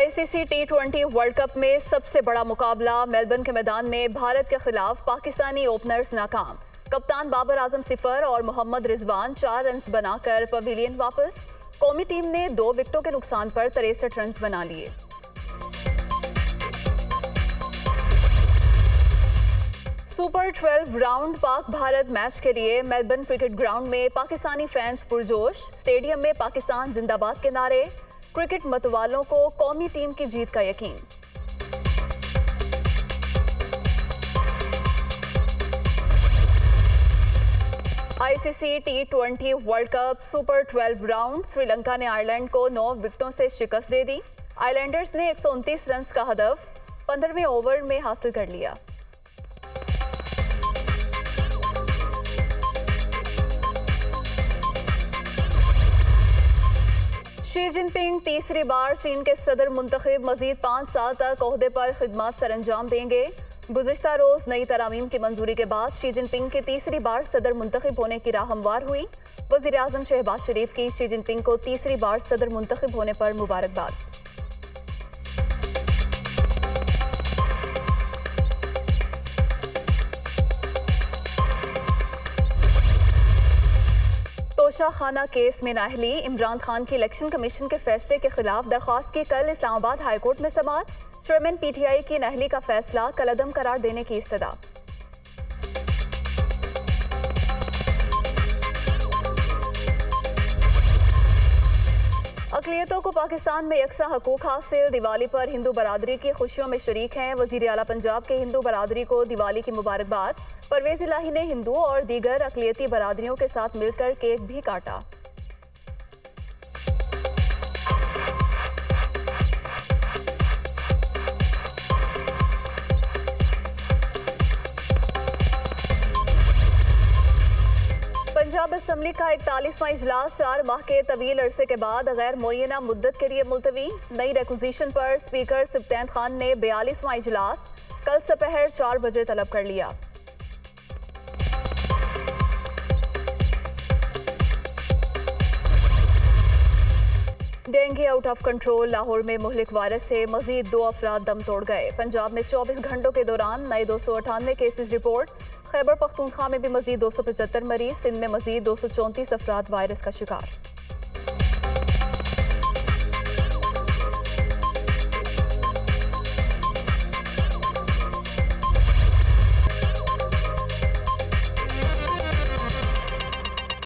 ICC T twenty World Cup में सबसे बड़ा मुकाबला मेलबर्न के मैदान में भारत के खिलाफ पाकिस्तानी ओपनर्स नाकाम। कप्तान बाबर आज़म सिफर और मोहम्मद रिजवान चार रन बनाकर पवेलियन वापस। कौमी टीम ने दो विकेटों के नुकसान पर तिरसठ रन बना लिए। Super 12 round Pak Bharat match के लिए मेलबर्न क्रिकेट ग्राउंड में पाकिस्तानी फैंस पुरजोश। स्टेडियम में पाकिस्तान जिंदाबाद के नारे। क्रिकेट मतवालों को कौमी टीम की जीत का यकीन। ICC T twenty World Cup super 12 round Sri Lanka ने आयरलैंड को नौ विकेटों से शिकस्त दे दी। आइलैंडर्स ने एक रन का हदफ पंद्रहवें ओवर में हासिल कर लिया। शी जिनपिंग तीसरी बार चीन के सदर मुंतखब मजीद पाँच साल तक अहदे पर खदमात सर अंजाम देंगे। गुजशत रोज़ नई तरामीम की मंजूरी के बाद शी जिनपिंग के तीसरी बार सदर मुंतखब होने की राह हमवार हुई। वजी अजम शहबाज शरीफ की शी जिनपिंग को तीसरी बार सदर मुंतब होने पर मुबारकबाद। तोशा खाना केस में नाहली इमरान खान की इलेक्शन कमीशन के फैसले के खिलाफ दरख्वास्त की कल इस्लामाबाद हाईकोर्ट में समात चेयरमैन पीटीआई की नहली का फैसला कलदम करार देने की इस्तदा। अकलीतों को पाकिस्तान में यकसा हकूक हासिल। दिवाली पर हिंदू बरदरी की खुशियों में शरीक हैं। वज़ीर अला पंजाब के हिंदू बरदरी को दिवाली की मुबारकबाद। परवेज इलाही ने हिंदुओं और दीगर अकलीती बरदरीों के साथ मिलकर केक भी काटा। पंजाब असम्बली का इकतालीसवां इजलास चार माह के तवील अरसे के बाद गैर मुना मुद्दत के लिए मुलतवी। नई रेकोजिशन पर स्पीकर सिप्तैन खान ने बयालीसवां इजलास। कल सपहर चार बजे तलब कर लिया। Dengue out of control, Lahore में मुहलिक वायरस से मजीद दो अफराद दम तोड़ गए। पंजाब में 24 घंटों के दौरान नए दो सौ अठानवे केसेज रिपोर्ट। खैबर पख्तूनख्वा में भी मजीद दो सौ पचहत्तर मरीज़, सिंध में मजीद दो सौ चौंतीस अफराद वायरस का शिकार।